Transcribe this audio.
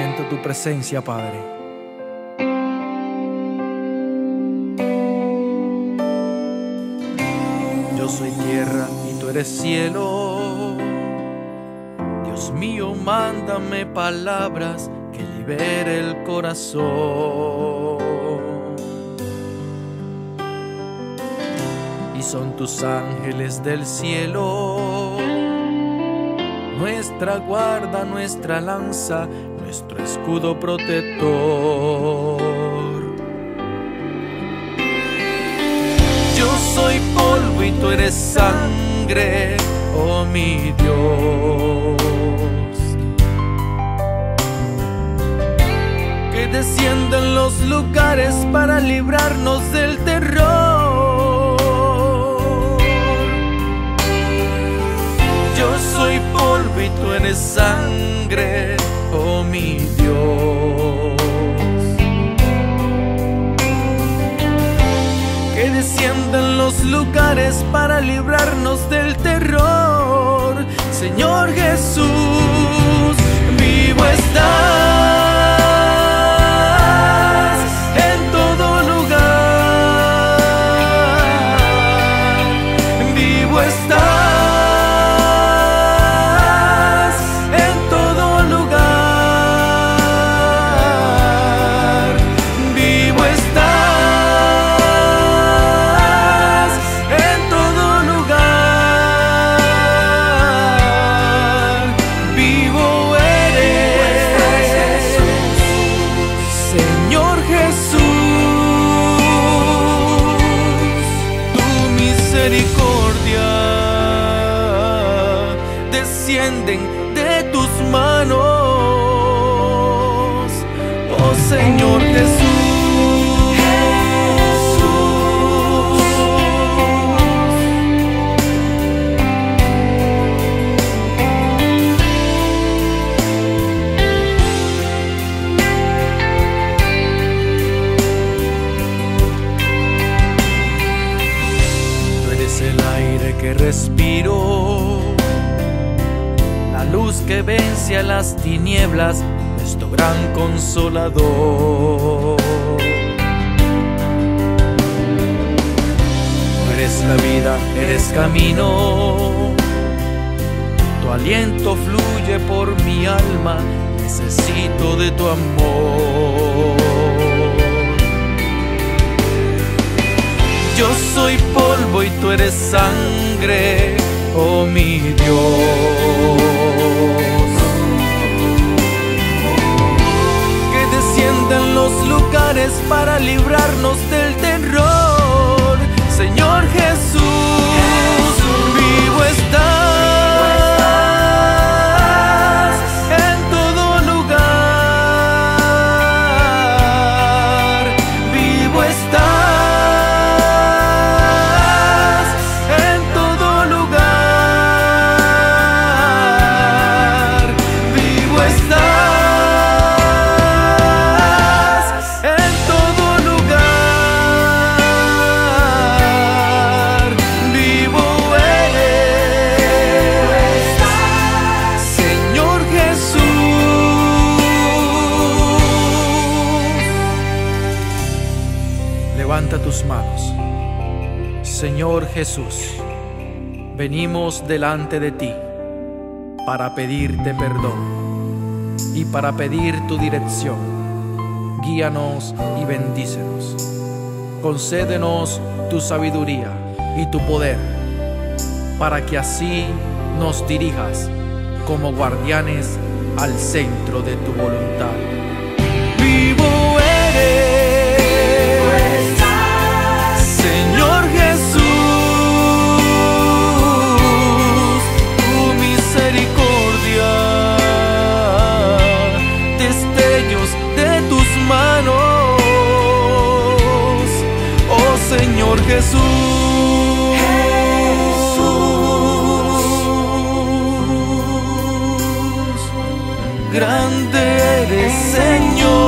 ante tu presencia, Padre. Yo soy tierra y tú eres cielo. Dios mío, mándame palabras que libere el corazón. Y son tus ángeles del cielo nuestra guarda, nuestra lanza, nuestro escudo protector. Yo soy polvo y tú eres sangre, oh mi Dios. Que descienden los lugares para librarnos del terror. Yo soy polvo y tú eres sangre, mi Dios. Que desciendan los lugares para librarnos del terror. Señor Jesús, vivo estás descienden de tus manos, oh Señor Jesús. El aire que respiro, la luz que vence a las tinieblas, nuestro gran consolador. Tú eres la vida, eres camino, tu aliento fluye por mi alma, necesito de tu amor. Yo soy polvo y tú eres sangre, oh mi Dios. Para librarnos del terror. Levanta tus manos. Señor Jesús, venimos delante de ti para pedirte perdón y para pedir tu dirección. Guíanos y bendícenos. Concédenos tu sabiduría y tu poder para que así nos dirijas como guardianes al centro de tu voluntad. Señor Jesús. Grande eres, Señor.